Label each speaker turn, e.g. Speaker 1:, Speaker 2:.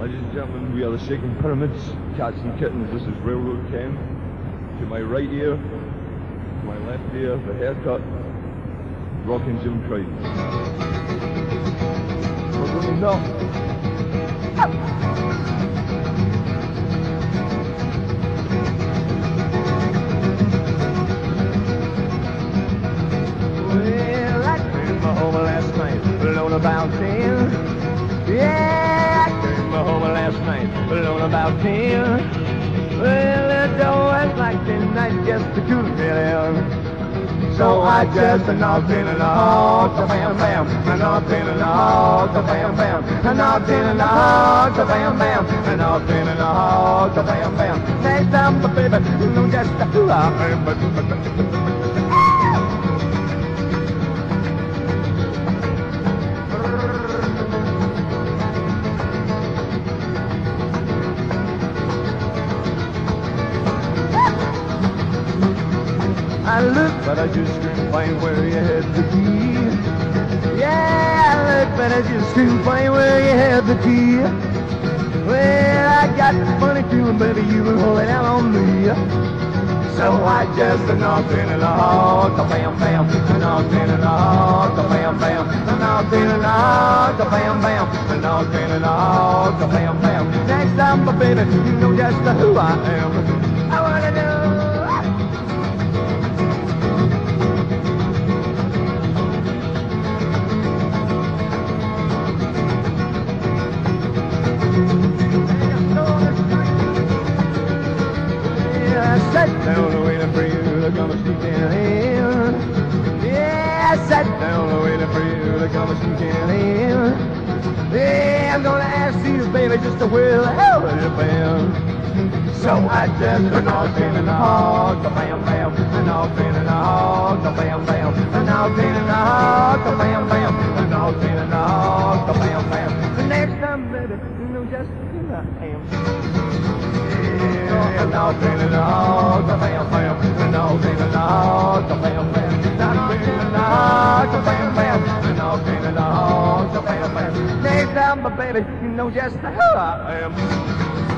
Speaker 1: Ladies and gentlemen, we are the Shakin' Pyramids, Cats and Kittens. This is Railroad Ken. To my right ear, to my left ear, the haircut, rocking Jim Crichton. We're looking up.
Speaker 2: Well, I came home last night, alone about ten. Yeah, night, alone about ten. Well, the door was locked and I just couldn't get in. So I just knocked in the hall, the bam bam. Knocked in the hall, the bam bam. Knocked in the hall, the bam bam. Knocked in the hall, the bam bam. Next time, baby, just who I I looked, but I just couldn't find where you had the key. Yeah, I looked, but I just couldn't find where you had the key. Well, I got the funny feeling, baby, you were holding out on me. So I just knocked in hall, the bam bam, knocked in hall, the bam bam, knocked in hall, the bam bam, knocked in hall, the bam bam. Next time, baby, you know just who I am. I wanna know. To come and sneak in. Yeah, I sat down waiting for you to come and sneak in. Yeah, I'm gonna ask you, baby, just to where the hell have you been? So I just knocked in the hall, the bam bam, And I knocked in the hall, the bam bam, And I knocked in the hall, the bam bam, And I knocked in the hall, the bam bam. The next time, baby, you know just who I am. Yeah, knocked in the hall, the bam bam, bam bam, time, my baby, you know just who I am.